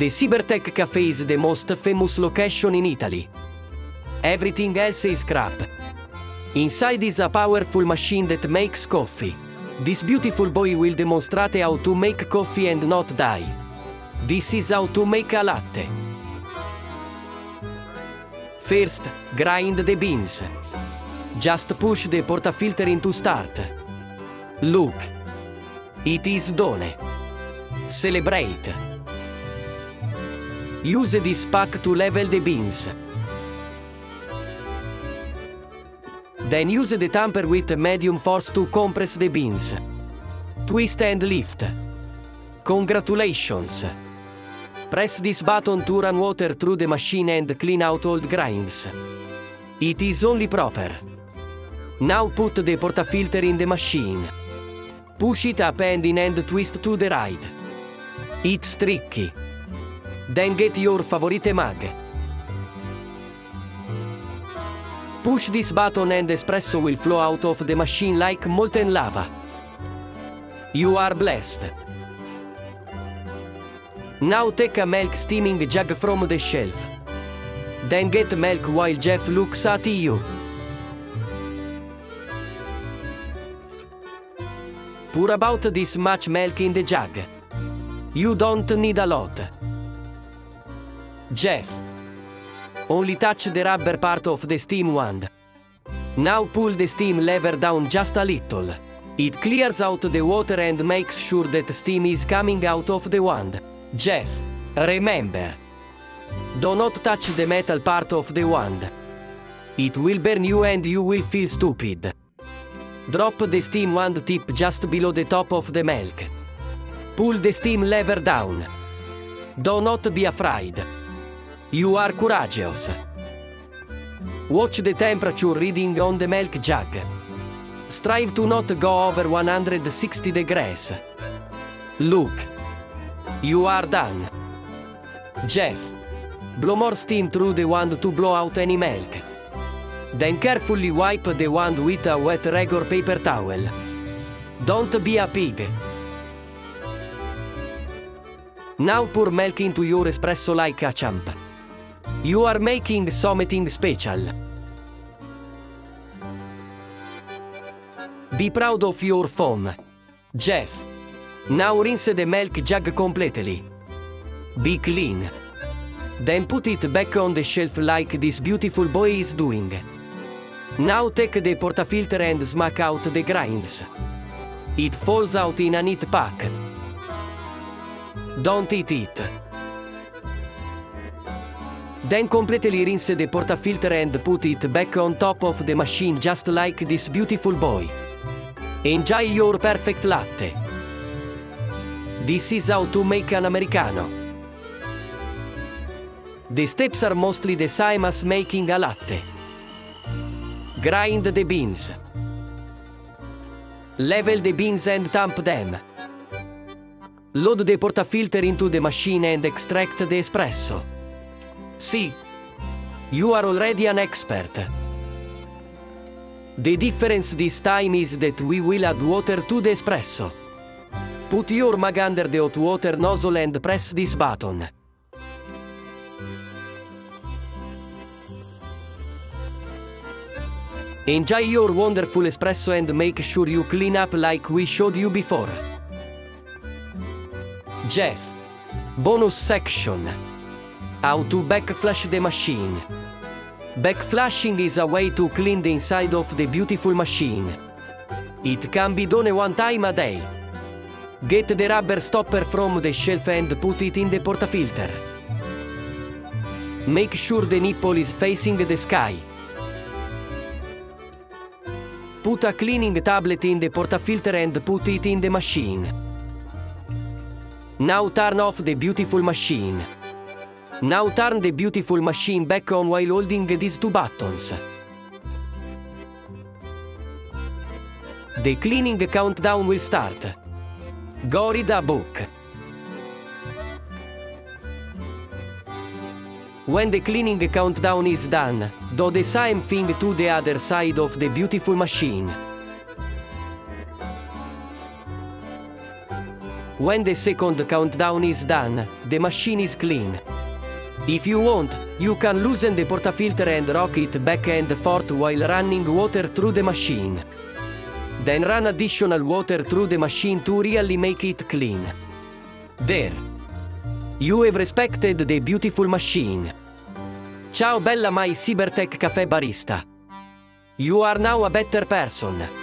The Cybertech Cafe is the most famous location in Italy. Everything else is crap. Inside is a powerful machine that makes coffee. This beautiful boy will demonstrate how to make coffee and not die. This is how to make a latte. First, grind the beans. Just push the portafilter into start. Look. It is done. Celebrate. Use this pack to level the beans. Then use the tamper with medium force to compress the beans. Twist and lift. Congratulations! Press this button to run water through the machine and clean out old grinds. It is only proper. Now put the portafilter in the machine. Push it up and in and twist to the right. It's tricky. Then get your favorite mug. Push this button and espresso will flow out of the machine like molten lava. You are blessed. Now take a milk steaming jug from the shelf. Then get milk while Jeff looks at you. Pour about this much milk in the jug. You don't need a lot. Jeff, only touch the rubber part of the steam wand. Now pull the steam lever down just a little. It clears out the water and makes sure that steam is coming out of the wand. Jeff, remember, do not touch the metal part of the wand. It will burn you and you will feel stupid. Drop the steam wand tip just below the top of the milk. Pull the steam lever down. Do not be afraid. You are courageous. Watch the temperature reading on the milk jug. Strive to not go over 160 degrees. Look, you are done. Jeff, blow more steam through the wand to blow out any milk. Then carefully wipe the wand with a wet rag or paper towel. Don't be a pig. Now pour milk into your espresso like a champ. You are making something special. Be proud of your foam. Jeff, now rinse the milk jug completely. Be clean. Then put it back on the shelf like this beautiful boy is doing. Now take the portafilter and smack out the grinds. It falls out in a neat pack. Don't eat it. Then completely rinse the portafilter and put it back on top of the machine just like this beautiful boy. Enjoy your perfect latte. This is how to make an Americano. The steps are mostly the same as making a latte. Grind the beans. Level the beans and tamp them. Load the portafilter into the machine and extract the espresso. See, you are already an expert. The difference this time is that we will add water to the espresso. Put your mug under the hot water nozzle and press this button. Enjoy your wonderful espresso and make sure you clean up like we showed you before. Jeff, bonus section. How to backflush the machine. Backflushing is a way to clean the inside of the beautiful machine. It can be done one time a day. Get the rubber stopper from the shelf and put it in the portafilter. Make sure the nipple is facing the sky. Put a cleaning tablet in the portafilter and put it in the machine. Now turn off the beautiful machine. Now turn the beautiful machine back on while holding these two buttons. The cleaning countdown will start. Go read book. When the cleaning countdown is done, do the same thing to the other side of the beautiful machine. When the second countdown is done, the machine is clean. If you want, you can loosen the portafilter and rock it back and forth while running water through the machine. Then run additional water through the machine to really make it clean. There. You have respected the beautiful machine. Ciao bella my Cybertech Cafe barista. You are now a better person.